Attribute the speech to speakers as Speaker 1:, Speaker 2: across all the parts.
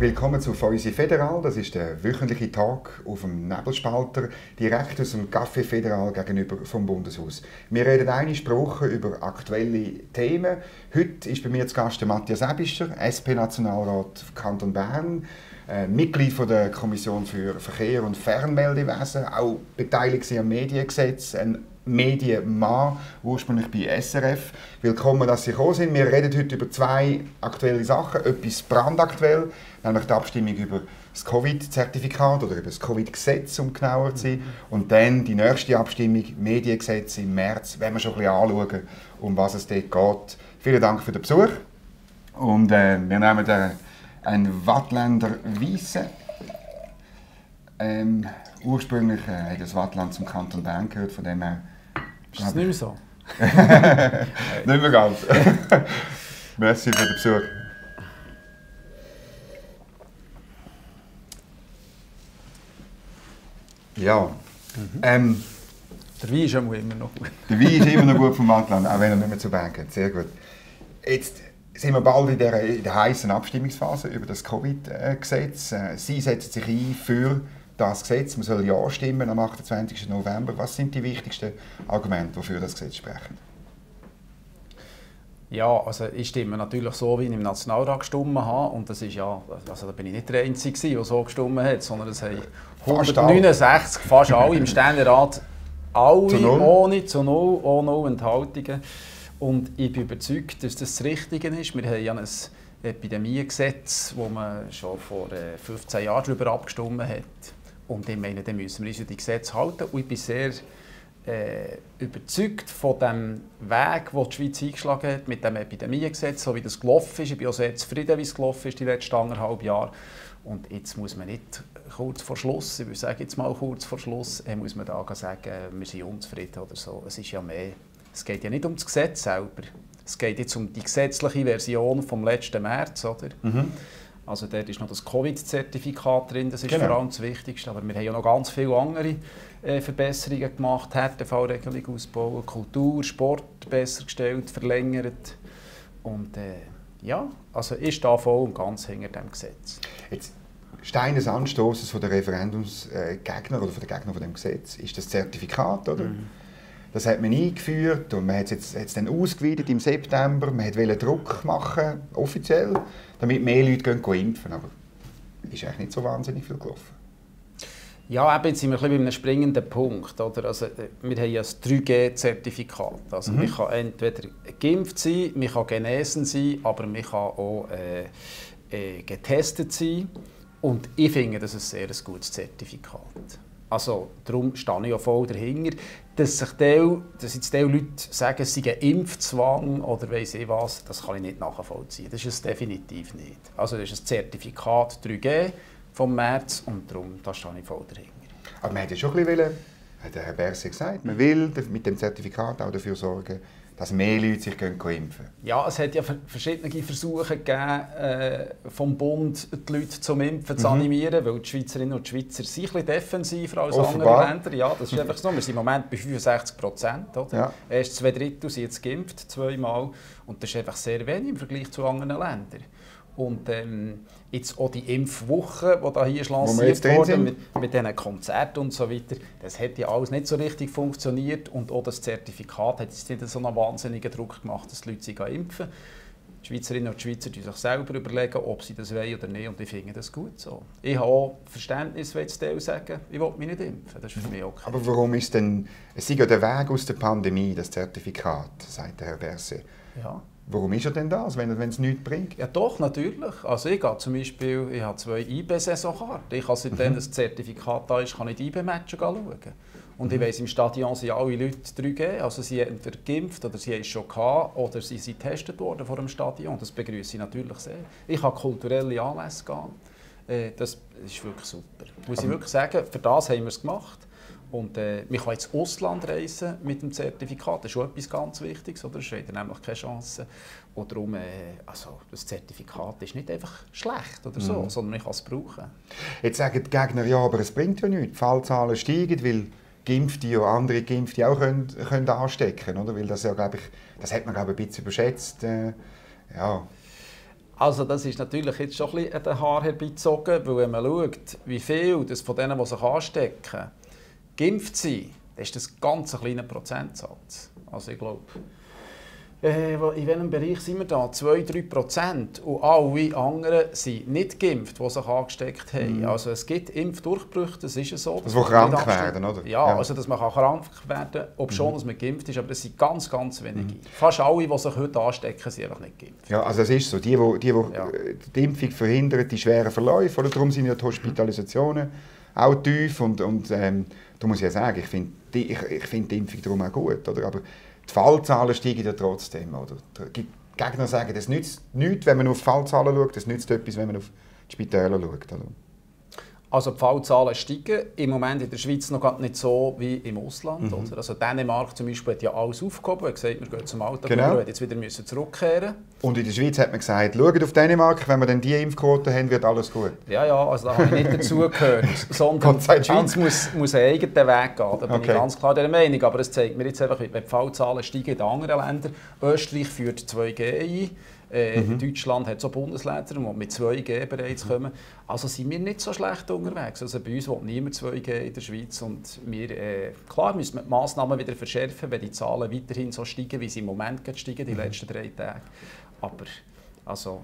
Speaker 1: Willkommen zu Feusi Federal. Das ist der wöchentliche Tag auf dem Nebelspalter, direkt aus dem Café Federal gegenüber vom Bundeshaus. Wir reden eine Woche über aktuelle Themen. Heute ist bei mir zu Gast Matthias Ebischer, SP-Nationalrat Kanton Bern, äh, Mitglied von der Kommission für Verkehr und Fernmeldewesen, auch beteiligt am Mediengesetz, ein Medienmann, ursprünglich bei SRF. Willkommen, dass Sie gekommen sind. Wir reden heute über zwei aktuelle Sachen. Etwas brandaktuell, nämlich die Abstimmung über das Covid-Zertifikat oder über das Covid-Gesetz, um genauer zu sein. Und dann die nächste Abstimmung, Mediengesetz im März, wenn wir schon ein bisschen anschauen, um was es dort geht. Vielen Dank für den Besuch. Und äh, wir nehmen den, einen Wattländer Weisse. Ähm, ursprünglich äh, hat das Wattland zum Kanton Bern gehört, von dem her
Speaker 2: ist das nicht mehr so?
Speaker 1: nicht mehr ganz. Merci für den Besuch. Ja. Mhm. Ähm,
Speaker 2: der Wein ist immer noch gut.
Speaker 1: Der Wein ist immer noch gut vom Wattland, auch wenn er nicht mehr zu geht. Sehr gut. Jetzt sind wir bald in der, in der heißen Abstimmungsphase über das Covid-Gesetz. Äh, Sie setzen sich ein für das Gesetz. Man soll Ja stimmen am 28. November. Was sind die wichtigsten Argumente, die für das Gesetz sprechen?
Speaker 2: Ja, also ich stimme natürlich so, wie ich im Nationalrat gestimmt habe. Und das ist ja, also da bin ich nicht der Einzige, der so gestimmt hat, sondern es haben 169, fast alle im Ständerat, alle zu ohne, zu null, ohne Enthaltungen. Und ich bin überzeugt, dass das das Richtige ist. Wir haben ja ein Epidemiegesetz, wo man schon vor 15 äh, Jahren darüber abgestimmt hat. Und ich meine, dann müssen wir uns an die Gesetze halten. Und ich bin sehr äh, überzeugt von dem Weg, den die Schweiz eingeschlagen hat mit dem Epidemiegesetz, so wie das gelaufen ist. Ich bin auch sehr zufrieden, wie es gelaufen ist die letzten anderthalb Jahre. Und jetzt muss man nicht kurz vor Schluss, ich würde sagen jetzt mal kurz vor Schluss, äh, muss man da sagen, wir sind unzufrieden oder so. Es ist ja mehr, es geht ja nicht um das Gesetz selber. Es geht jetzt um die gesetzliche Version vom letzten März, oder? Mhm. Also dort ist noch das Covid-Zertifikat drin, das ist genau. vor allem das Wichtigste. Aber wir haben ja noch ganz viele andere äh, Verbesserungen gemacht, Härtefallregelung ausbauen, Kultur, Sport besser gestellt, verlängert. Und äh, ja, also ist da voll und ganz hinter dem Gesetz.
Speaker 1: Jetzt Stein des Anstoßes von der Referendumsgegner oder von der Gegner von dem Gesetz ist das Zertifikat, oder? Mhm. Das hat man eingeführt und man hat es jetzt, jetzt dann ausgeweitet im September. Man wollte Druck machen, offiziell, damit mehr Leute gehen, gehen impfen. Aber ist eigentlich nicht so wahnsinnig viel gelaufen.
Speaker 2: Ja, eben jetzt sind wir ein bei einem springenden Punkt. Oder? Also, wir haben ja das 3G-Zertifikat. Also, mhm. Man kann entweder geimpft sein, man kann genesen sein, aber man kann auch äh, äh, getestet sein. Und ich finde, das ist ein sehr gutes Zertifikat. Also darum stehe ich ja voll dahinter. Dass, sich die, dass jetzt die Leute sagen, es sei ein Impfzwang oder weiss ich was, das kann ich nicht nachvollziehen. Das ist es definitiv nicht. Also das ist ein Zertifikat 3G vom März und darum da stehe ich voll dahinter.
Speaker 1: Aber man hätte schon ein bisschen, hat der Herr Berse gesagt, man will mit dem Zertifikat auch dafür sorgen, dass mehr Leute sich impfen können.
Speaker 2: Ja, es hat ja verschiedene Versuche gegeben, äh, vom Bund die Leute zum Impfen zu mhm. animieren, weil die Schweizerinnen und Schweizer sind ein bisschen defensiver als Offenbar. andere Länder. Ja, das ist einfach so. Wir sind im Moment bei 65 Prozent. Ja. Erst zwei Drittel sind jetzt geimpft, zweimal. Und das ist einfach sehr wenig im Vergleich zu anderen Ländern. Und ähm, jetzt auch die Impfwoche, die da hier lanciert wurde, mit, mit diesen Konzerten und so weiter, das hat ja alles nicht so richtig funktioniert. Und auch das Zertifikat hat jetzt nicht so einen wahnsinnigen Druck gemacht, dass die Leute sich impfen. Die Schweizerinnen und Schweizer die sich selber überlegen, ob sie das wollen oder nicht. Und ich finde das gut so. Ich habe auch Verständnis, wenn die sagen, ich will mich nicht impfen. Das ist für mich okay.
Speaker 1: Aber warum ist denn, es ist ja der Weg aus der Pandemie, das Zertifikat, sagt der Herr Berse. Ja. Warum ist er denn das, wenn, es nichts bringt?
Speaker 2: Ja doch, natürlich. Also ich gehe zum Beispiel, ich habe zwei IB-Saisonkarten. Ich kann seitdem mhm. das Zertifikat da ist, kann ich die IB-Matches schauen. Und mhm. ich weiss, im Stadion sind alle Leute 3G, also sie haben geimpft oder sie haben es schon gehabt oder sie sind getestet worden vor dem Stadion. Das begrüße ich natürlich sehr. Ich kann kulturelle Anlässe gehen. Äh, das ist wirklich super. Muss ich wirklich sagen, für das haben wir es gemacht. Und äh, man kann ins Ausland reisen mit dem Zertifikat. Das ist schon etwas ganz Wichtiges. Oder? Es hat nämlich keine Chance. Und darum, äh, also, das Zertifikat ist nicht einfach schlecht oder so, mhm. sondern man kann es brauchen.
Speaker 1: Jetzt sagen die Gegner, ja, aber es bringt ja nichts. Die Fallzahlen steigen, weil Geimpfte und andere Geimpfte auch können, können anstecken können. Weil das, ja, ich, das hat man glaube ich, ein bisschen überschätzt. Äh, ja.
Speaker 2: Also das ist natürlich jetzt schon ein bisschen an den Haar herbeizogen, weil wenn man schaut, wie viele das von denen, die sich anstecken, geimpft sind, dann ist das ganz ein kleiner Prozentsatz. Also ich glaube, äh, in welchem Bereich sind wir da? 2-3 Prozent. Und alle anderen sind nicht geimpft, die sich angesteckt haben. Mhm. Also es gibt Impfdurchbrüche, das ist so.
Speaker 1: Das, das krank werden, oder?
Speaker 2: Ja, ja, also dass man krank werden kann, ob schon, mhm. dass man geimpft ist, aber das sind ganz, ganz wenige. Mhm. Fast alle, die sich heute anstecken, sind einfach nicht geimpft.
Speaker 1: Ja, also es ist so. Die, die, die, die, ja. die Impfung verhindern, die schweren Verläufe, oder? darum sind ja die Hospitalisationen auch tief. Und, und ähm, da muss ich ja sagen, ich finde ich, ich find die Impfung darum auch gut. Oder? Aber die Fallzahlen steigen ja trotzdem. Oder? Die Gegner sagen, das nützt nichts, wenn man auf die Fallzahlen schaut, das nützt etwas, wenn man auf die Spitäler schaut. Oder?
Speaker 2: Also die Fallzahlen steigen im Moment in der Schweiz noch nicht so wie im Ausland. Mhm. Also Dänemark zum Beispiel hat ja alles aufgehoben, hat gesagt, wir gehen zum Alltag genau. und jetzt wieder müssen zurückkehren.
Speaker 1: Und in der Schweiz hat man gesagt, schaut auf Dänemark, wenn wir dann die Impfquote haben, wird alles gut.
Speaker 2: Ja, ja, also da habe ich nicht dazugehört, sondern die Schweiz muss, muss einen eigenen Weg gehen, da bin okay. ich ganz klar der Meinung. Aber es zeigt mir jetzt einfach, wenn die Fallzahlen steigen in anderen Ländern, Österreich führt 2G ein, äh, mhm. Deutschland hat so Bundesländer, die mit 2G bereits mhm. kommen. Also sind wir nicht so schlecht unterwegs. Also bei uns will niemand 2G in der Schweiz. Und wir, äh, klar müssen wir die Massnahmen wieder verschärfen, wenn die Zahlen weiterhin so steigen, wie sie im Moment steigen, die mhm. letzten drei Tage. Aber also,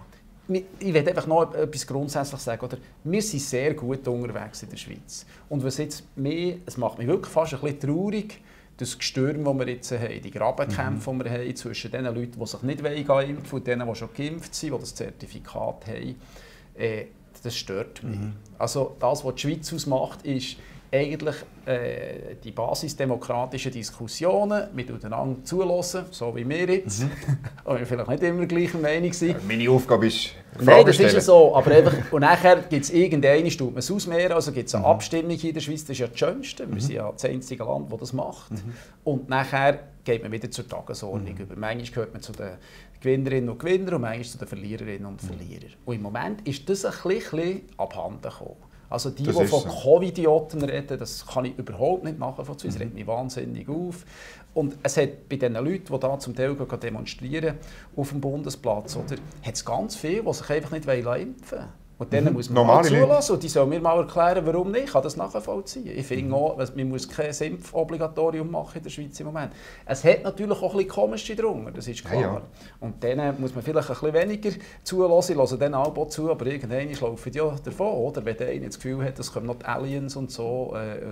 Speaker 2: ich will einfach noch etwas grundsätzlich sagen. Oder? Wir sind sehr gut unterwegs in der Schweiz. Und was jetzt mehr, es macht mich wirklich fast ein bisschen traurig, das Gestürm, das wir jetzt haben, die Grabenkämpfe, mhm. die wir haben zwischen den Leuten, die sich nicht impfen und denen, die schon geimpft sind, die das Zertifikat haben, äh, das stört mich. Mhm. Also das, was die Schweiz ausmacht, ist eigentlich äh, die basisdemokratischen Diskussionen mit einander zulassen, so wie wir jetzt, mhm. und wir vielleicht nicht immer gleicher Meinung sind.
Speaker 1: Meine Aufgabe ist
Speaker 2: Nein, das ist ja so, aber einfach, und nachher gibt es irgendeine, tut man es ausmehren, also gibt es eine mhm. Abstimmung hier in der Schweiz, das ist ja das Schönste, wir mhm. sind ja das einzige Land, das das macht. Mhm. Und nachher geht man wieder zur Tagesordnung mhm. über. Manchmal gehört man zu den Gewinnerinnen und Gewinnern und manchmal zu den Verliererinnen und Verlierern. Und im Moment ist das ein bisschen abhanden gekommen. Also die, das die von so. Covid-Idioten reden, das kann ich überhaupt nicht machen von Das mhm. regt mich wahnsinnig auf. Und es hat bei den Leuten, die da zum Teil demonstrieren auf dem Bundesplatz, oder, hat es ganz viele, die sich einfach nicht impfen wollen. Und denen mhm. muss man Normale zulassen und die sollen mir mal erklären, warum nicht. Ich kann das nachvollziehen. Ich finde mhm. auch, man muss kein Impfobligatorium machen in der Schweiz im Moment. Es hat natürlich auch ein bisschen komische drunter, das ist klar. Ja, ja. Und denen muss man vielleicht ein bisschen weniger zulassen. Ich höre denen auch zu, aber irgendwann laufen die ja davon. Oder? Wenn der eine das Gefühl hat, es kommen noch die Aliens und so, äh, äh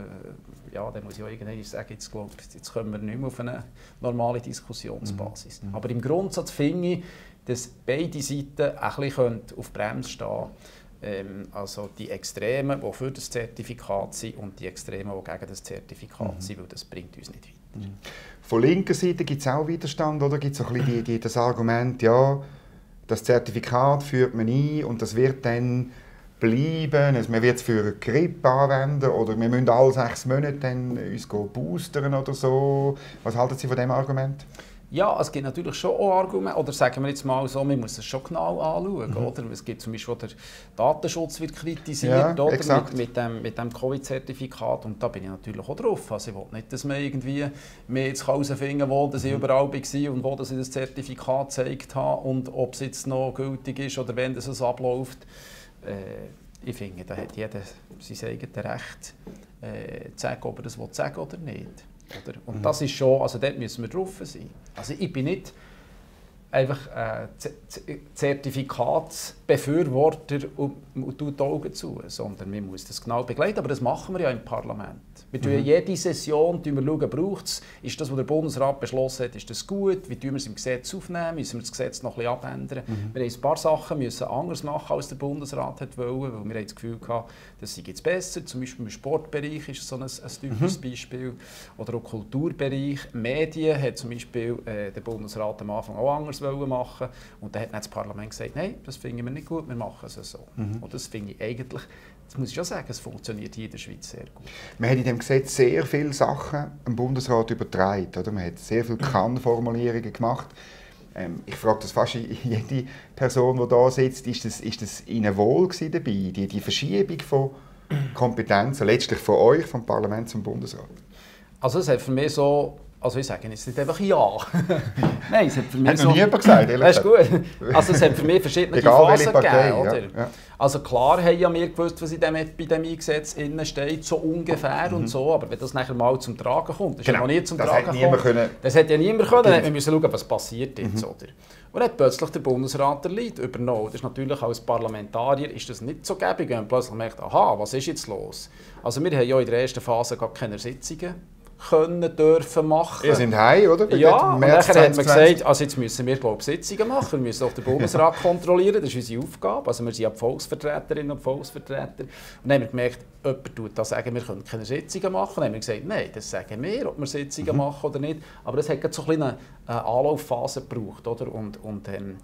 Speaker 2: ja, dann muss ich auch irgendwann sagen, jetzt, glaub, jetzt kommen wir nicht mehr auf eine normale Diskussionsbasis. Mhm. mhm. Aber im Grundsatz finde ich, dass beide Seiten ein bisschen auf Bremse stehen können. Ähm, also die Extremen, die für das Zertifikat sind und die Extremen, die gegen das Zertifikat mhm. sind, weil das bringt uns nicht weiter. Mhm.
Speaker 1: Von linker Seite gibt es auch Widerstand, oder gibt es ein die, die, das Argument, ja, das Zertifikat führt man ein und das wird dann bleiben, also man wird es für Grippe anwenden oder wir müssen alle sechs Monate dann uns boostern oder so. Was halten Sie von dem Argument?
Speaker 2: Ja, es gibt natürlich schon auch Argumente, oder sagen wir jetzt mal so, man muss es schon genau anschauen, mhm. oder? Es gibt zum Beispiel, der Datenschutz wird kritisiert, ja, oder? Mit, mit, dem, mit dem Covid-Zertifikat und da bin ich natürlich auch drauf. Also ich will nicht, dass man irgendwie mir jetzt herausfinden will, dass ich mhm. überall war und wo dass ich das Zertifikat gezeigt habe und ob es jetzt noch gültig ist oder wenn das abläuft. Äh, ich finde, da hat jeder sein eigenes Recht, äh, zu sagen, ob er das sagen will oder nicht. Oder? Und mhm. das ist schon, also dort müssen wir drauf sein. Also ich bin nicht einfach äh, Zertifikatsbefürworter und, und tut die Augen zu, sondern man muss das genau begleiten. Aber das machen wir ja im Parlament. Wir mhm. tun jede Session wir schauen, braucht es, ist das, was der Bundesrat beschlossen hat, ist das gut, wie tun wir es im Gesetz aufnehmen, müssen wir das Gesetz noch ein bisschen abändern. Mhm. Wir haben ein paar Sachen müssen anders machen, als der Bundesrat hat wollen, weil wir haben das Gefühl hatten, das sei jetzt besser. Zum Beispiel im Sportbereich ist so ein, ein typisches mhm. Beispiel. Oder auch Kulturbereich. Medien hat zum Beispiel äh, der Bundesrat am Anfang auch anders wollen machen und dann hat das Parlament gesagt, nein, das finden wir nicht gut, wir machen es so. Mhm. Und das finde ich eigentlich das muss ich schon sagen, es funktioniert hier in der Schweiz sehr gut.
Speaker 1: Man hat in dem Gesetz sehr viele Sachen dem Bundesrat übertragen. Oder? Man hat sehr viele Kann-Formulierungen gemacht. Ähm, ich frage das fast jede Person, die da sitzt, ist das, ist das Ihnen wohl dabei, die, die Verschiebung von Kompetenzen, letztlich von euch, vom Parlament zum Bundesrat?
Speaker 2: Also es hat für mich so also ich sage jetzt nicht einfach Ja. Nein, es hat für mich
Speaker 1: hat so... Noch nie gesagt,
Speaker 2: ehrlich ist gut. Also es hat für mich verschiedene Egal, Phasen Partei, gegeben, oder? Ja, ja. Also klar haben ja wir gewusst, was in diesem Epidemiegesetz steht, so ungefähr mhm. und so, aber wenn das nachher mal zum Tragen kommt, das genau. ist ja noch nie zum das Tragen gekommen. Können. Das hätte ja niemand können, dann hätte man müssen schauen, was passiert jetzt, mhm. oder? Und dann hat plötzlich der Bundesrat den Leid übernommen. Das ist natürlich als Parlamentarier ist das nicht so gäbig, wenn man plötzlich merkt, aha, was ist jetzt los? Also wir haben ja in der ersten Phase gar keine Sitzungen können, dürfen machen.
Speaker 1: Wir sind heim, oder?
Speaker 2: Bei ja, und dann hat man gesagt, also jetzt müssen wir glaube Sitzungen machen, wir müssen auch den Bundesrat kontrollieren, das ist unsere Aufgabe. Also wir sind ja Volksvertreterinnen und Volksvertreter. Und dann haben wir gemerkt, jemand tut da sagen, wir können keine Sitzungen machen. Dann haben wir gesagt, nein, das sagen wir, ob wir Sitzungen mhm. machen oder nicht. Aber das hat so eine kleine Anlaufphase gebraucht. Oder? Und, und ähm,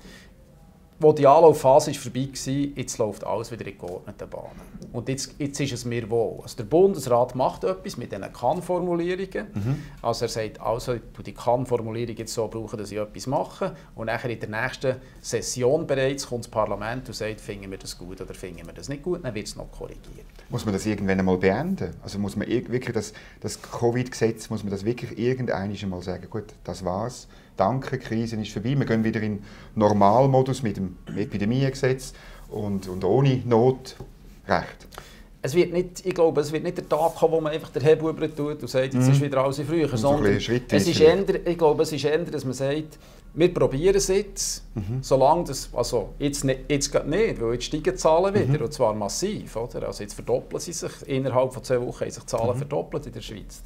Speaker 2: wo die Anlaufphase vorbei war, jetzt läuft alles wieder in geordneten Bahnen. Und jetzt, jetzt ist es mir wohl. Also der Bundesrat macht etwas mit diesen Kann-Formulierungen. Mhm. Also er sagt, also du die Kann-Formulierung jetzt so brauchen, dass ich etwas mache. Und nachher in der nächsten Session bereits kommt das Parlament und sagt, finden wir das gut oder finden wir das nicht gut, dann wird es noch korrigiert.
Speaker 1: Muss man das irgendwann einmal beenden? Also muss man wirklich das, das Covid-Gesetz, muss man das wirklich irgendwann einmal sagen, gut, das war's danke, die Krise ist vorbei, wir gehen wieder in Normalmodus mit dem Epidemiegesetz und, und ohne Notrecht.
Speaker 2: Es wird nicht, ich glaube, es wird nicht der Tag kommen, wo man einfach den Hebel tut und sagt, jetzt mm. ist wieder alles wie früher, sondern es ist eher, ich glaube, es ist eher, dass man sagt, wir probieren es jetzt, mhm. solange das, also jetzt, nicht, jetzt geht nicht, weil jetzt steigen die Zahlen wieder, mhm. und zwar massiv. Oder? Also jetzt verdoppeln sie sich, innerhalb von zwei Wochen haben sich die Zahlen mhm. verdoppelt in der Schweiz.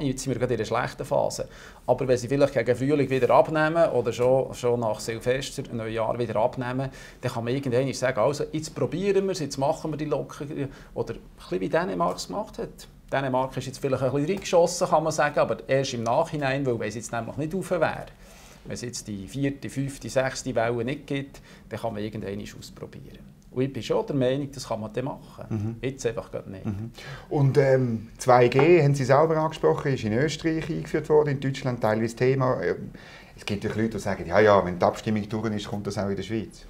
Speaker 2: Jetzt sind wir gerade in einer schlechten Phase. Aber wenn sie vielleicht gegen Frühling wieder abnehmen oder schon, schon nach Silvester, Neujahr wieder abnehmen, dann kann man irgendwann sagen, also jetzt probieren wir es, jetzt machen wir die Locken. Oder ein bisschen wie Dänemark es gemacht hat. Dänemark ist jetzt vielleicht ein bisschen reingeschossen, kann man sagen, aber erst im Nachhinein, weil es jetzt nämlich nicht auf wäre. Wenn es jetzt die vierte, fünfte, sechste Welle nicht gibt, dann kann man irgendwann ausprobieren. Und ich bin schon der Meinung, das kann man dann machen. Mhm. Jetzt einfach nicht. Mhm.
Speaker 1: Und ähm, 2G, haben Sie selber angesprochen, ist in Österreich eingeführt worden, in Deutschland teilweise Thema. Ähm, es gibt natürlich Leute, die sagen, ja, ja, wenn die Abstimmung durch ist, kommt das auch in der Schweiz.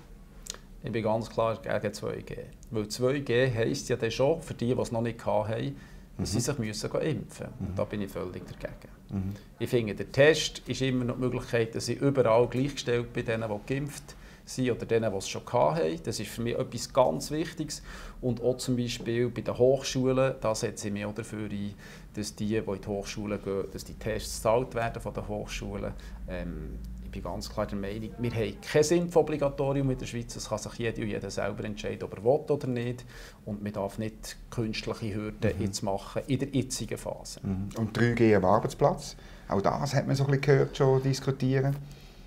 Speaker 2: Ich bin ganz klar gegen 2G. Weil 2G heisst ja dann schon, für die, die es noch nicht hatten, mhm. sie sich müssen impfen müssen. Mhm. Da bin ich völlig dagegen. Mhm. Ich finde, der Test ist immer noch die Möglichkeit, dass ich überall gleichgestellt bin, denen, die geimpft sind oder denen, die es schon hatten. Das ist für mich etwas ganz Wichtiges. Und auch zum Beispiel bei den Hochschulen, da setze ich mich auch dafür ein, dass die, die in die Hochschulen gehen, dass die Tests gezahlt werden von den Hochschulen. Ähm, bin ganz klar der Meinung, wir haben kein Impfobligatorium in der Schweiz. Es kann sich jeder und jeder selber entscheiden, ob er will oder nicht. Und man darf nicht künstliche Hürden mhm. jetzt machen in der jetzigen Phase.
Speaker 1: Mhm. Und 3G am Arbeitsplatz, auch das hat man so ein bisschen gehört, schon diskutieren.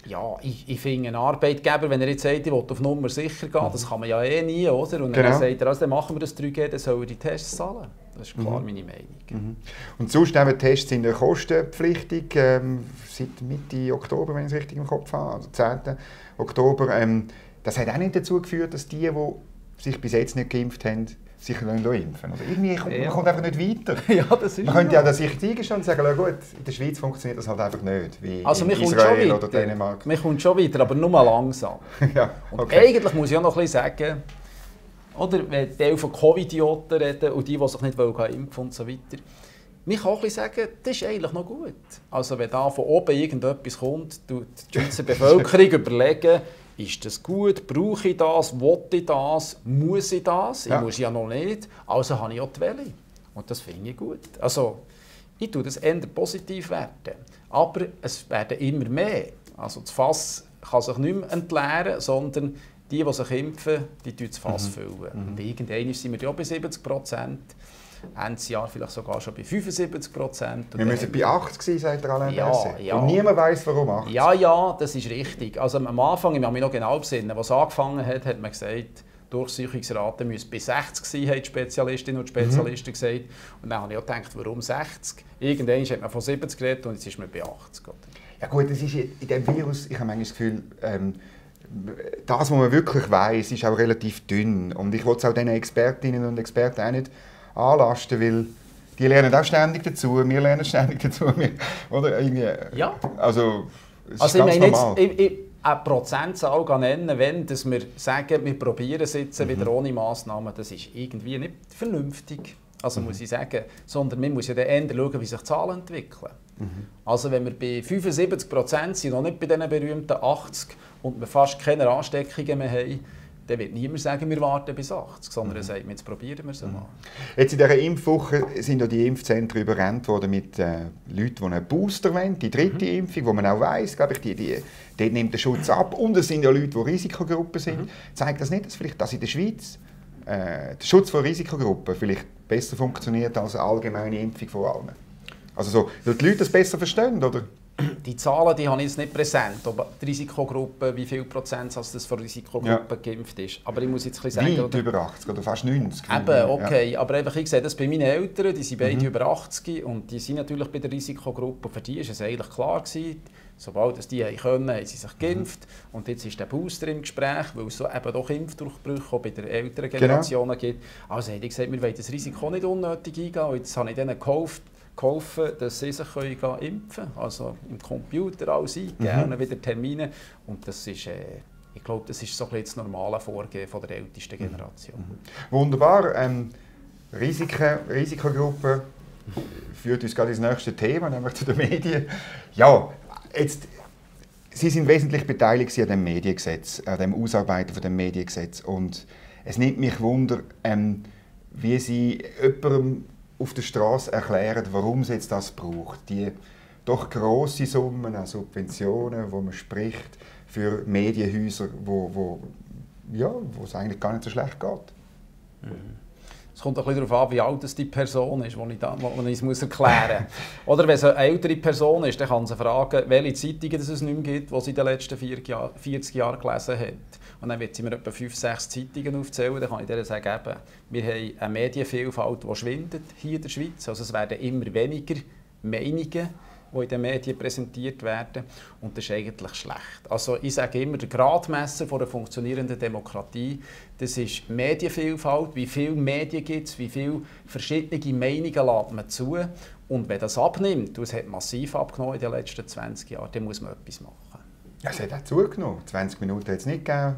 Speaker 2: Ja, ich, ich finde einen Arbeitgeber, wenn er jetzt sagt, ich will auf Nummer sicher gehen, mhm. das kann man ja eh nie, oder? Und genau. dann sagt er, also, dann machen wir das 3G, dann soll er die Tests zahlen. Das ist klar mhm. meine Meinung. Mhm.
Speaker 1: Und sonst eben Tests sind kostenpflichtig ähm, seit Mitte Oktober, wenn ich es richtig im Kopf habe, also 10. Oktober. Ähm, das hat auch nicht dazu geführt, dass die, die sich bis jetzt nicht geimpft haben, sich impfen lassen. Oder irgendwie kommt, ja. man kommt einfach nicht weiter.
Speaker 2: ja, das ist
Speaker 1: man könnte ja das sich eingestehen und sagen, gut, in der Schweiz funktioniert das halt einfach nicht, wie
Speaker 2: also,
Speaker 1: in Israel oder Dänemark.
Speaker 2: Man kommt schon weiter, aber nur mal langsam.
Speaker 1: ja,
Speaker 2: okay. Und eigentlich muss ich auch noch ein bisschen sagen, oder wenn die von Covid-Idioten reden und die, die sich nicht impfen und so weiter. Man kann auch ein sagen, das ist eigentlich noch gut. Also wenn da von oben irgendetwas kommt, tut die Schweizer Bevölkerung überlegen, ist das gut, brauche ich das, will ich das, muss ich das? Ja. Ich muss ja noch nicht, also habe ich auch die Welle. Und das finde ich gut. Also ich tue das eher positiv werten. Aber es werden immer mehr. Also das Fass kann sich nicht mehr entleeren, sondern die, die sich impfen, die tun das Fass mhm. füllen. Mhm. Und irgendwann sind wir ja bei 70 Prozent. Ende Jahr vielleicht sogar schon bei 75 Prozent.
Speaker 1: Wir müssen bei 80 sein, sagt Alain
Speaker 2: ja, ja.
Speaker 1: Und niemand weiß, warum 80.
Speaker 2: Ja, ja, das ist richtig. Also am Anfang, ich kann mich noch genau besinnen, als es angefangen hat, hat man gesagt, Durchsuchungsrate müsse bei 60 sein, haben die Spezialistinnen und Spezialisten mhm. gesagt. Und dann habe ich auch gedacht, warum 60? Irgendwann hat man von 70 geredet und jetzt ist man bei 80.
Speaker 1: Ja gut, das ist in diesem Virus, ich habe manchmal das Gefühl, ähm, das, was man wirklich weiß, ist auch relativ dünn. Und ich will es auch den Expertinnen und Experten auch nicht anlasten, weil die lernen auch ständig dazu, wir lernen ständig dazu. Oder? Irgendwie,
Speaker 2: ja.
Speaker 1: Also, es
Speaker 2: also ist ich meine jetzt, ich, ich, eine Prozentzahl nennen, wenn dass wir sagen, wir probieren es jetzt mhm. wieder ohne Massnahmen, das ist irgendwie nicht vernünftig. Also mhm. muss ich sagen, sondern man muss ja dann schauen, wie sich die Zahlen entwickeln. Mhm. Also wenn wir bei 75 Prozent sind, noch nicht bei diesen berühmten 80 und wir fast keine Ansteckungen mehr haben, dann wird niemand sagen, wir warten bis 80, sondern er mhm. sagt, jetzt probieren wir es mal.
Speaker 1: Jetzt in dieser Impfwoche sind ja die Impfzentren überrannt worden mit äh, Leuten, die einen Booster wollen, die dritte mhm. Impfung, wo man auch weiss, glaube ich, die, die, dort nimmt der Schutz ab. Und es sind ja Leute, die Risikogruppen sind. Mhm. Zeigt das nicht, dass vielleicht dass in der Schweiz äh, der Schutz von Risikogruppen vielleicht besser funktioniert als eine allgemeine Impfung von allen? Also so, dass die Leute das besser verstehen, oder?
Speaker 2: Die Zahlen die habe ich jetzt nicht präsent, ob die Risikogruppe, wie viel Prozent als das von Risikogruppen ja. geimpft ist. Aber ich muss jetzt ein
Speaker 1: sagen... Weit über 80 oder fast 90.
Speaker 2: Eben, okay. Ja. Aber einfach, ich sehe das bei meinen Eltern, die sind beide mhm. über 80 und die sind natürlich bei der Risikogruppe. Für die war es eigentlich klar, gewesen, sobald es die können, haben sie sich mhm. geimpft. Mhm. Und jetzt ist der Booster im Gespräch, weil es so eben doch Impfdurchbrüche bei der älteren genau. Generation genau. gibt. Also habe ich gesagt, wir wollen das Risiko nicht unnötig eingehen. Und jetzt habe ich denen gehofft, geholfen, dass sie sich können impfen können. Also im Computer alles eingeben, mhm. wieder Termine. Und das ist, äh, ich glaube, das ist so ein das normale Vorgehen von der ältesten Generation. Mhm.
Speaker 1: Wunderbar. Ähm, Risiken, Risikogruppen führt uns gerade ins nächste Thema, nämlich zu den Medien. Ja, jetzt, Sie sind wesentlich beteiligt an dem Mediengesetz, an dem Ausarbeiten von dem Mediengesetz. Und es nimmt mich Wunder, ähm, wie Sie jemandem auf der Straße erklären, warum es jetzt das braucht. Die doch große Summen an Subventionen, wo man spricht für Medienhäuser, wo, wo ja, wo es eigentlich gar nicht so schlecht geht.
Speaker 2: Mhm. Es kommt ein darauf an, wie alt die Person ist, die ich, da, die ich es erklären muss. Oder wenn es eine ältere Person ist, dann kann sie fragen, welche Zeitungen es nicht mehr gibt, die sie in den letzten 40 Jahren gelesen hat. Und dann wird sie mir etwa fünf, sechs Zeitungen aufzählen. Dann kann ich dir sagen, eben, wir haben eine Medienvielfalt, die schwindet hier in der Schweiz. Also es werden immer weniger Meinungen die in den Medien präsentiert werden. Und das ist eigentlich schlecht. Also ich sage immer, der Gradmesser einer funktionierenden Demokratie, das ist Medienvielfalt, wie viele Medien gibt es, wie viele verschiedene Meinungen lädt man zu. Und wenn das abnimmt, und es hat massiv abgenommen in den letzten 20 Jahren, dann muss man etwas machen.
Speaker 1: Ja, es hat auch zugenommen. 20 Minuten hat es nicht gegeben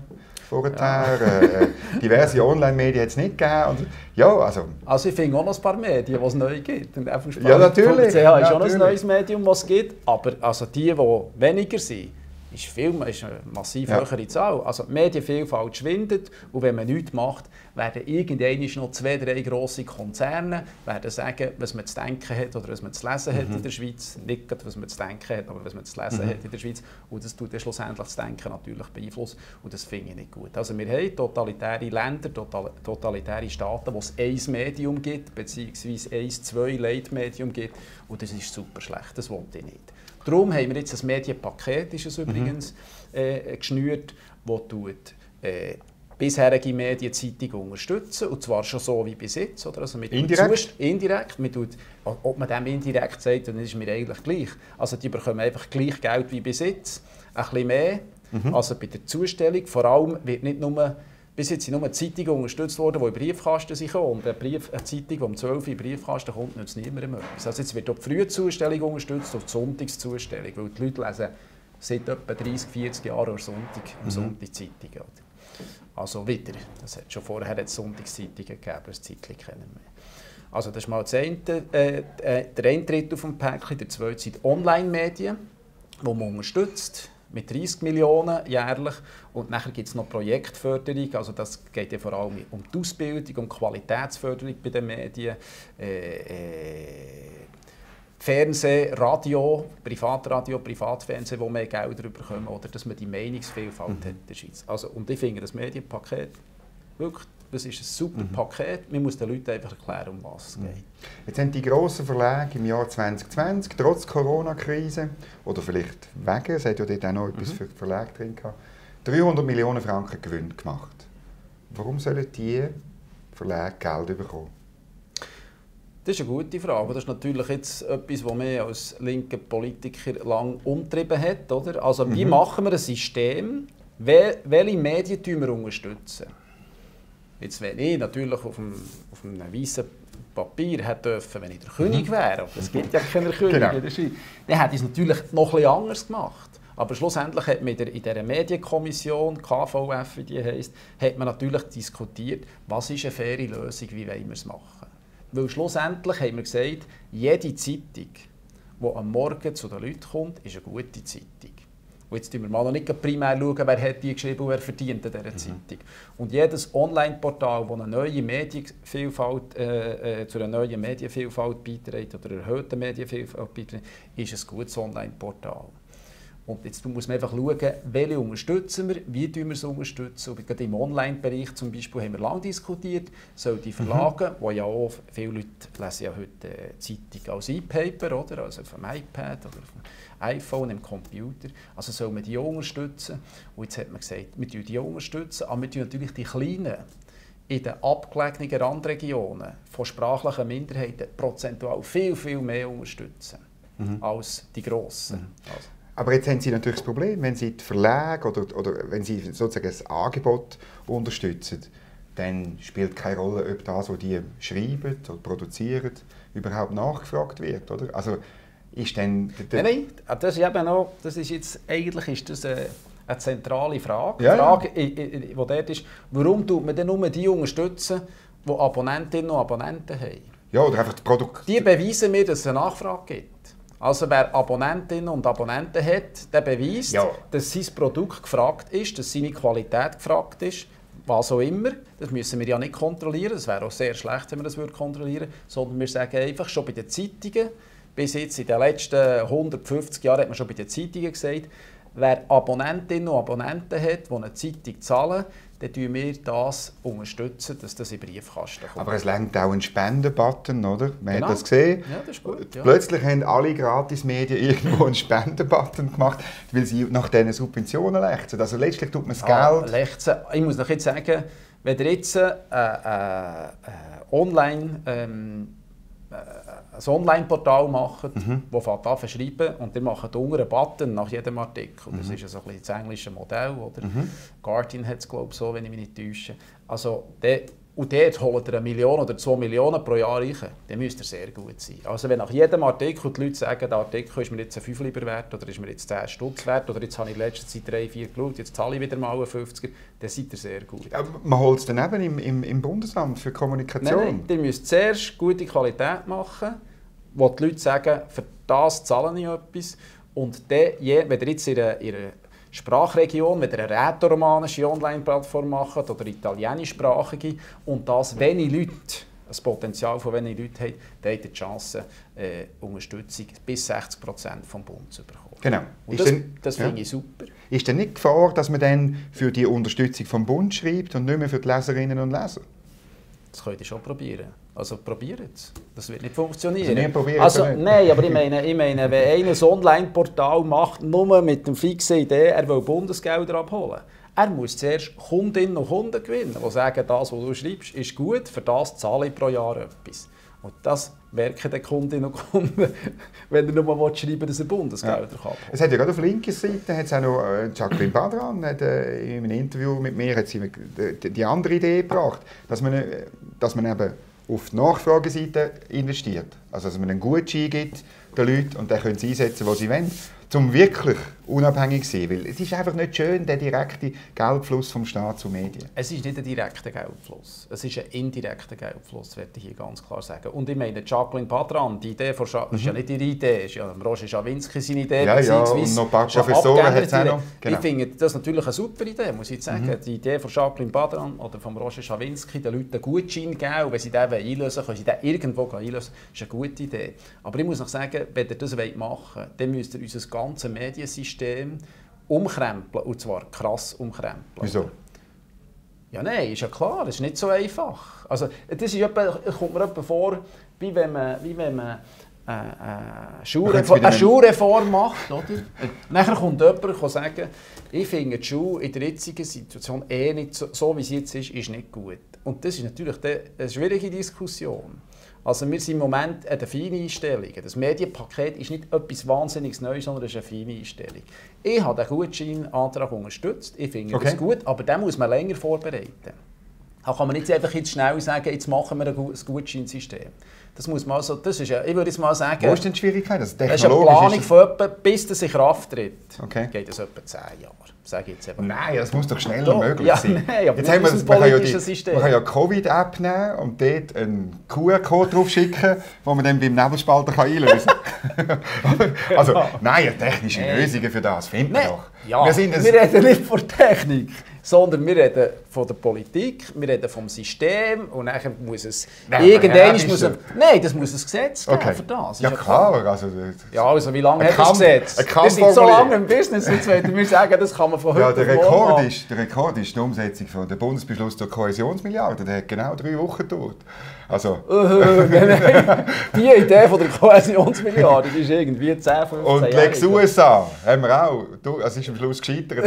Speaker 1: vorher. Ja. Äh, äh, diverse Online-Medien hat es nicht gegeben. Und, ja, also.
Speaker 2: also ich finde auch noch ein paar Medien, die es neu gibt.
Speaker 1: Und ja, natürlich.
Speaker 2: CH ist auch ein neues Medium, was es gibt. Aber also die, die weniger sind, ist, viel, ist eine massiv ja. höhere Zahl. Also die Medienvielfalt schwindet und wenn man nichts macht, werden irgendwann noch zwei, drei grosse Konzerne werden sagen, was man zu denken hat oder was man zu lesen mhm. hat in der Schweiz. Nicht gerade, was man zu denken hat, aber was man zu lesen mhm. hat in der Schweiz. Und das tut dann schlussendlich das Denken natürlich beeinflussen und das finde ich nicht gut. Also wir haben totalitäre Länder, totalitäre Staaten, wo es ein Medium gibt, beziehungsweise ein, zwei Leitmedium gibt und das ist super schlecht, das wollte ich nicht. Darum haben wir jetzt ein Medienpaket, ist es übrigens, mhm. äh, geschnürt, das tut, äh, bisherige Medienzeitung unterstützen, und zwar schon so wie bis jetzt. Oder? Also mit
Speaker 1: indirekt?
Speaker 2: indirekt. Man tut, ob man dem indirekt sagt, dann ist mir eigentlich gleich. Also die bekommen einfach gleich Geld wie bis jetzt, ein bisschen mehr. Mhm. Also bei der Zustellung, vor allem wird nicht nur bis jetzt sind nur Zeitungen unterstützt worden, die in Briefkasten sind. Und eine, Brief, eine Zeitung, die um 12 Uhr in Briefkasten kommt, nützt niemandem etwas. Also jetzt wird auch die Frühzustellung unterstützt und die Sonntagszustellung, weil die Leute lesen seit etwa 30, 40 Jahren am Sonntag, am mhm. Sonntag Zeitungen. Also wieder, das hat schon vorher hat Sonntagszeitungen gegeben, das Zeitchen kennen wir. Also das ist mal das eine, äh, äh der Eintritt auf dem Päckchen, der zweite sind Online-Medien, die man unterstützt mit 30 Millionen jährlich. Und nachher gibt es noch Projektförderung, also das geht ja vor allem um die Ausbildung, um Qualitätsförderung bei den Medien. Äh, äh, Fernsehen, Radio, Privatradio, Privatfernsehen, wo mehr Gelder bekommen, oder dass man die Meinungsvielfalt mhm. hat in der Schweiz. Also, und ich finde das Medienpaket wirklich das ist ein super mhm. Paket. Man muss den Leuten einfach erklären, um was es mhm. geht.
Speaker 1: Jetzt haben die grossen Verlage im Jahr 2020, trotz Corona-Krise, oder vielleicht wegen, es hat ja dort auch noch etwas mhm. für Verlage drin gehabt, 300 Millionen Franken Gewinn gemacht. Warum sollen die Verlage Geld bekommen?
Speaker 2: Das ist eine gute Frage. Das ist natürlich jetzt etwas, was mich als linker Politiker lang umtrieben hat. Oder? Also, wie mhm. machen wir ein System, welche Medien wir unterstützen? Jetzt, wenn ich natürlich auf einem, auf einem weißen Papier hätte dürfen, wenn ich der König mhm. wäre, aber es gibt ja keine König genau. in der Schweiz, dann hätte ich es natürlich noch etwas anders gemacht. Aber schlussendlich hat man in dieser Medienkommission, KVF wie die heisst, hat man natürlich diskutiert, was ist eine faire Lösung, wie wollen wir es machen. Weil schlussendlich haben wir gesagt, jede Zeitung, die am Morgen zu den Leuten kommt, ist eine gute Zeitung. Und jetzt schauen wir mal noch nicht primär, schauen, wer hat die geschrieben und wer verdient in dieser mhm. Zeitung. Und jedes Online-Portal, das eine neue Medienvielfalt, äh, äh, zu einer neuen Medienvielfalt beiträgt oder erhöhten Medienvielfalt beiträgt, ist ein gutes Online-Portal. Und jetzt muss man einfach schauen, welche unterstützen wir, wie wir es unterstützen. Und gerade im Online-Bereich zum Beispiel haben wir lange diskutiert, soll die Verlage, mhm. wo ja auch viele Leute lesen ja heute äh, Zeitung als E-Paper, oder? also auf dem iPad oder auf dem iPhone, im Computer, also soll man die unterstützen. Und jetzt hat man gesagt, wir unterstützen die unterstützen, aber wir unterstützen natürlich die Kleinen in den abgelegenen Randregionen von sprachlichen Minderheiten prozentual viel, viel mehr unterstützen mhm. als die Grossen. Mhm. Also.
Speaker 1: Aber jetzt haben Sie natürlich das Problem, wenn Sie die Verlage oder, oder wenn Sie sozusagen das Angebot unterstützen, dann spielt keine Rolle, ob das, was die schreiben oder produzieren, überhaupt nachgefragt wird, oder? Also ist dann...
Speaker 2: Nein, nein, das ist eben noch, das ist jetzt, eigentlich ist das eine, eine zentrale Frage. Ja, die Frage, die dort ist, warum tut man denn nur die unterstützen, die Abonnentinnen und Abonnenten haben?
Speaker 1: Ja, oder einfach das Produkt...
Speaker 2: Die beweisen mir, dass es eine Nachfrage gibt. Also wer Abonnentinnen und Abonnenten hat, der beweist, ja. dass sein Produkt gefragt ist, dass seine Qualität gefragt ist, was auch immer. Das müssen wir ja nicht kontrollieren, das wäre auch sehr schlecht, wenn wir das kontrollieren würden, sondern wir sagen einfach schon bei den Zeitungen, bis jetzt in den letzten 150 Jahren hat man schon bei den Zeitungen gesagt, wer Abonnentinnen und Abonnenten hat, die eine Zeitung zahlen, dann unterstützen wir das, unterstützen, dass das in den Briefkasten kommt.
Speaker 1: Aber es lenkt auch einen Spendenbutton, oder? Man genau. hat das gesehen.
Speaker 2: Ja, das ist gut. Ja.
Speaker 1: Plötzlich haben alle Gratismedien irgendwo einen Spendenbutton gemacht, weil sie nach diesen Subventionen lechzen. Also letztlich tut man das ah, Geld...
Speaker 2: Lechzen. Ich muss noch jetzt sagen, wenn ihr jetzt äh, äh, äh online... Ähm, äh, ein Online-Portal macht, mhm. wo fängt an verschreiben und ihr macht unten einen Button nach jedem Artikel. Das mhm. ist so ein bisschen das englische Modell, oder? Mhm. Guardian hat es glaube ich so, wenn ich mich nicht täusche. Also, der, und dort holt ihr eine Million oder zwei Millionen pro Jahr rein, dann müsste er sehr gut sein. Also wenn nach jedem Artikel die Leute sagen, der Artikel ist mir jetzt ein 5 lieber wert oder ist mir jetzt 10 Stutz wert oder jetzt habe ich in letzter Zeit 3, 4 geschaut, jetzt zahle ich wieder mal einen 50er, dann seid ihr sehr gut.
Speaker 1: Ja, man holt es dann eben im, im, im Bundesamt für Kommunikation?
Speaker 2: Nein, nein, ihr müsst zuerst gute Qualität machen, wo die Leute sagen, für das zahle ich etwas und dann, wenn ihr jetzt in einer, in einer Sprachregion, wenn ihr eine rätoromanische Online-Plattform macht oder italienischsprachige und das wenig Leute, das Potenzial von wenig Leuten haben, dann habt ihr die Chance, äh, Unterstützung bis 60 Prozent vom Bund zu bekommen.
Speaker 1: Genau.
Speaker 2: Und das, das finde ja. ich super.
Speaker 1: Ist denn nicht Gefahr, dass man dann für die Unterstützung vom Bund schreibt und nicht mehr für die Leserinnen und Leser?
Speaker 2: Das könnt ihr schon probieren. Also probiert es. Das wird nicht funktionieren.
Speaker 1: Also,
Speaker 2: also nein, aber ich meine, ich meine, wenn einer ein Online-Portal macht, nur mit der fixen Idee, er will Bundesgelder abholen, er muss zuerst Kundinnen und Kunden gewinnen, die sagen, das, was du schreibst, ist gut, für das zahle ich pro Jahr etwas. Und das merken die Kundinnen und Kunden, wenn er nur schreiben will, dass er Bundesgelder ja. kann.
Speaker 1: Es hat ja gerade auf linker Seite hat's auch noch äh, Jacqueline Badran hat, äh, in einem Interview mit mir hat sie die, die andere Idee gebracht, dass man, äh, dass man eben auf die Nachfrageseite investiert. Also dass man einen Gutschein gibt den Leuten und dann können sie einsetzen, was sie wollen um wirklich unabhängig sein. Weil es ist einfach nicht schön, der direkte Geldfluss vom Staat zu Medien.
Speaker 2: Es ist nicht ein direkter Geldfluss. Es ist ein indirekter Geldfluss, werde ich hier ganz klar sagen. Und ich meine, Jacqueline Patran, die Idee von Scha mhm. ist ja mhm. nicht ihre Idee, ist ja Roger Schawinski seine Idee.
Speaker 1: Ja, ja, und noch ein paar Professoren hat es
Speaker 2: auch genau. Ich finde das natürlich eine super Idee, muss ich sagen. Mhm. Die Idee von Jacqueline Patran oder von Roger Schawinski, den Leuten einen Gutschein geben und wenn sie den einlösen können sie den irgendwo einlösen, ist eine gute Idee. Aber ich muss noch sagen, wenn ihr das machen wollt, dann müsst ihr unser ganze Mediensystem umkrempeln, und zwar krass umkrempeln.
Speaker 1: Wieso?
Speaker 2: Ja, nein, ist ja klar, ist nicht so einfach. Also, das ist etwa, kommt mir etwa vor, wie wenn man, wie wenn man äh, äh, eine Schulreform macht. Oder? Nachher kommt jemand und sagt, ich finde die in der jetzigen Situation eh nicht so, so wie sie jetzt ist, ist nicht gut. Und das ist natürlich eine schwierige Diskussion. Also wir sind im Moment an der feinen Einstellung. Das Medienpaket ist nicht etwas wahnsinnig Neues, sondern es ist eine feine Einstellung. Ich habe den Gutscheinantrag unterstützt. Ich finde okay. das gut, aber den muss man länger vorbereiten. Da kann man nicht einfach jetzt schnell sagen, jetzt machen wir ein Gutscheinsystem. Das muss man also, das ist ja, ich würde jetzt mal sagen...
Speaker 1: Wo ist denn die Schwierigkeit?
Speaker 2: Das, das ist eine Planung von etwa, bis das in Kraft tritt, okay. geht es etwa 10 Jahre. Sage
Speaker 1: jetzt eben. Nein, das muss doch schneller doch. möglich sein. Ja, nein, aber jetzt haben wir, man, kann ja die, System. man kann ja Covid-App nehmen und dort einen QR-Code drauf schicken, den man dann beim Nebelspalter kann einlösen kann. also, nein, technische Lösungen für das finden wir doch.
Speaker 2: Ja, wir, wir reden nicht von Technik sondern wir reden von der Politik, wir reden vom System und dann muss es nein, irgendwann muss ein, nein, das muss ein Gesetz geben okay. für das.
Speaker 1: Ja, klar. Also,
Speaker 2: ja, also wie lange hat das Gesetz? Wir sind so lange im Business, jetzt wollen wir sagen, das kann man von heute
Speaker 1: ja, der Rekord ist, Der Rekord ist die Umsetzung von der Bundesbeschluss der Kohäsionsmilliarde, der hat genau drei Wochen gedauert. Also.
Speaker 2: die Idee von der Kohäsionsmilliarde ist irgendwie 10, 15
Speaker 1: Und Lex USA haben wir auch. Es ist am Schluss gescheitert.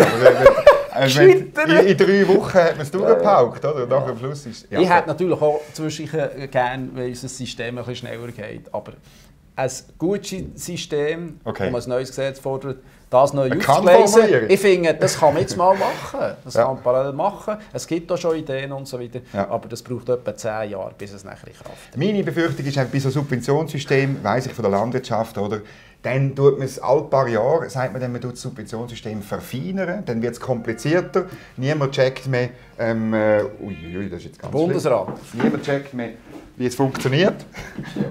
Speaker 1: Also, in, in, drei Wochen hat man es durchgepaukt, oder? Und am Schluss ist
Speaker 2: Ich hätte natürlich auch zwischen gerne, wenn unser System ein bisschen schneller geht. Aber ein gutes System, okay. wo man ein neues Gesetz fordert, das neu auszulesen. Ich finde, das kann man jetzt mal machen. Das ja. kann man parallel machen. Es gibt da schon Ideen und so weiter. Ja. Aber das braucht etwa zehn Jahre, bis es nachher in Kraft
Speaker 1: ist. Meine Befürchtung ist, bei so Subventionssystem, weiss ich von der Landwirtschaft, oder, dann tut man es alle paar Jahre, sagt man dann, man tut das Subventionssystem verfeinern, dann wird es komplizierter. Niemand checkt mehr, ähm, äh, ui, das ist jetzt ganz
Speaker 2: Bundesrat.
Speaker 1: Schlimm. Niemand checkt mehr, wie es funktioniert.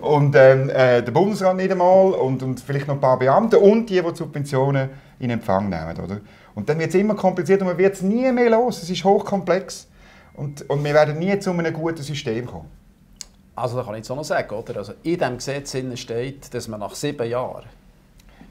Speaker 1: Und ähm, äh, der Bundesrat nicht einmal und, und vielleicht noch ein paar Beamte und die, die Subventionen in Empfang nehmen. Oder? Und dann wird es immer komplizierter und man wird es nie mehr los. Es ist hochkomplex und, und wir werden nie zu einem guten System kommen.
Speaker 2: Also da kann ich jetzt auch noch sagen, oder? Also in diesem Gesetz steht, dass man nach sieben Jahren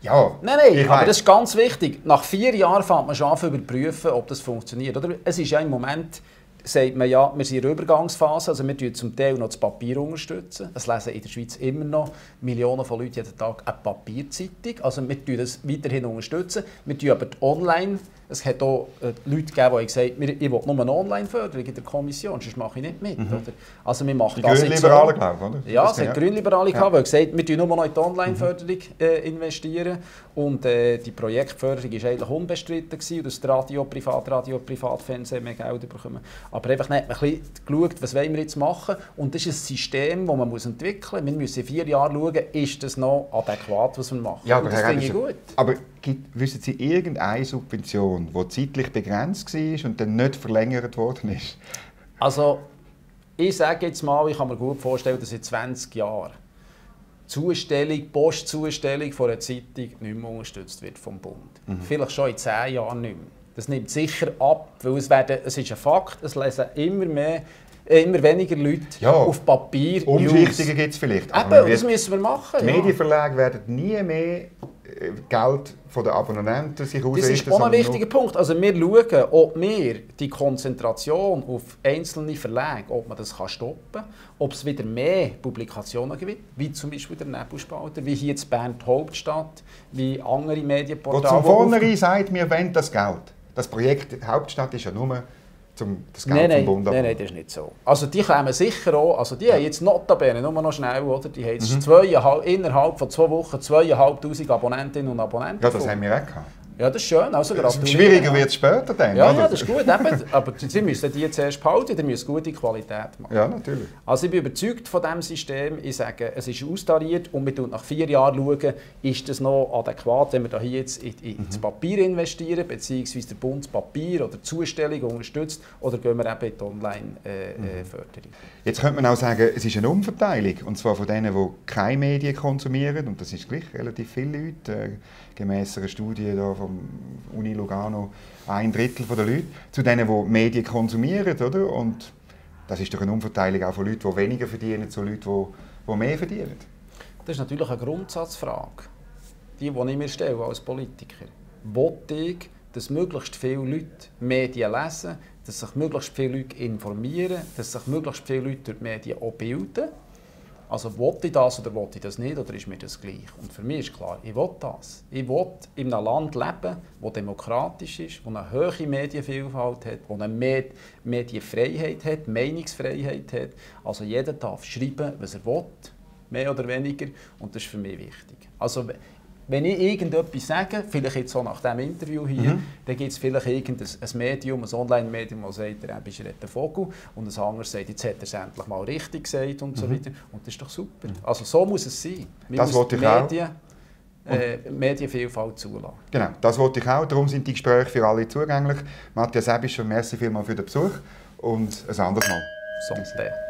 Speaker 1: ja,
Speaker 2: nein, nein, aber das ist ganz wichtig. Nach vier Jahren fängt man schon an zu überprüfen, ob das funktioniert. Oder? Es ist ja im Moment sagt man ja, wir sind in der Übergangsphase, also wir unterstützen zum Teil noch das Papier. unterstützen. Es lesen in der Schweiz immer noch Millionen von Leuten jeden Tag eine Papierzeitung. Also wir unterstützen das weiterhin. unterstützen. Wir tun aber die online es hat auch äh, Leute gegeben, die gesagt haben, ich will nur eine Online-Förderung in der Kommission, sonst mache ich nicht mit. Mhm. Oder? Also wir machen
Speaker 1: die das Grünliberalen, so. glaube
Speaker 2: ich, Ja, es hat Grünliberale ja. die gesagt wir nur noch in die Online-Förderung äh, investieren. Und äh, die Projektförderung war eigentlich unbestritten, gewesen, dass das Radio, Privatradio, Privatfernsehen mehr Geld bekommen. Aber einfach nicht, man ein geschaut, was wollen wir jetzt machen. Und das ist ein System, das man muss entwickeln muss. Wir müssen in vier Jahren schauen, ist das noch adäquat, was wir machen.
Speaker 1: Ja, aber das finde ich gut. Aber gibt, wissen Sie irgendeine Subvention, die zeitlich begrenzt war und dann nicht verlängert worden ist?
Speaker 2: Also, ich sage jetzt mal, ich kann mir gut vorstellen, dass in 20 Jahren Zustellung, Postzustellung von einer Zeitung nicht mehr unterstützt wird vom Bund. Mhm. Vielleicht schon in 10 Jahren nicht mehr. Das nimmt sicher ab, weil es, werden, es ist ein Fakt, es lesen immer mehr äh, immer weniger Leute ja, auf Papier.
Speaker 1: Umschichtungen gibt es vielleicht.
Speaker 2: Eben, das müssen wir machen.
Speaker 1: Die ja. Medienverlage werden nie mehr Geld von den Abonnenten sich
Speaker 2: ausrichten. Das ist auch ein wichtiger Punkt. Also wir schauen, ob wir die Konzentration auf einzelne Verlage, ob man das kann stoppen kann, ob es wieder mehr Publikationen gibt, wie zum Beispiel der Nebelspalter, wie hier in Bern die Hauptstadt, wie andere Medienportale.
Speaker 1: Wo zum vornherein sagt, wir wollen das Geld. Das Projekt Hauptstadt ist ja nur zum das Geld
Speaker 2: nein,
Speaker 1: vom Bund
Speaker 2: Nein, nein, das ist nicht so. Also die kommen sicher auch, also die ja. haben jetzt notabene, nur noch schnell, oder? Die haben jetzt mhm. innerhalb von zwei Wochen zweieinhalbtausend Abonnentinnen und Abonnenten.
Speaker 1: Ja, das haben wir auch gehabt.
Speaker 2: Ja, das ist schön. Also
Speaker 1: Schwieriger wird es später dann.
Speaker 2: Ja, ja, das ist gut. Eben, aber Sie müssen die zuerst behalten, Sie müssen gute Qualität machen.
Speaker 1: Ja, natürlich.
Speaker 2: Also ich bin überzeugt von diesem System. Ich sage, es ist austariert und wir schauen nach vier Jahren, schauen, ist das noch adäquat, wenn wir da hier jetzt in, in, mhm. ins Papier investieren, beziehungsweise der Bund das Papier oder die Zustellung unterstützt, oder gehen wir eben in die Online-Förderung. Äh, mhm.
Speaker 1: Jetzt könnte man auch sagen, es ist eine Umverteilung, und zwar von denen, die keine Medien konsumieren, und das ist gleich relativ viele Leute, äh, gemäß einer Studie da vom Uni Lugano ein Drittel der Leute, zu denen, die Medien konsumieren. Oder? Und das ist doch eine Umverteilung auch von Leuten, die weniger verdienen, zu Leuten, die, die mehr verdienen.
Speaker 2: Das ist natürlich eine Grundsatzfrage, die, die ich mir stelle als Politiker. Wollte ich, dass möglichst viele Leute Medien lesen, dass sich möglichst viele Leute informieren, dass sich möglichst viele Leute durch die Medien auch bilden? Also wollte ich das oder wollte ich das nicht oder ist mir das gleich? Und für mich ist klar, ich will das. Ich will in einem Land leben, das demokratisch ist, das eine hohe Medienvielfalt hat, das eine Med Medienfreiheit hat, Meinungsfreiheit hat. Also jeder darf schreiben, was er will, mehr oder weniger. Und das ist für mich wichtig. Also wenn ich irgendetwas sage, vielleicht jetzt so nach diesem Interview hier, mhm. dann gibt es vielleicht irgendein ein Medium, ein Online-Medium, das sagt, er ist ein Vogel und ein anderes sagt, jetzt hat er es endlich mal richtig gesagt und mhm. so weiter. Und das ist doch super. Mhm. Also so muss es sein.
Speaker 1: Wir das wollte ich Medien,
Speaker 2: auch. Äh, Medienvielfalt zulassen.
Speaker 1: Genau, das wollte ich auch. Darum sind die Gespräche für alle zugänglich. Matthias Ebischer, merci vielmals für den Besuch und ein anderes Mal.
Speaker 2: Sonst der.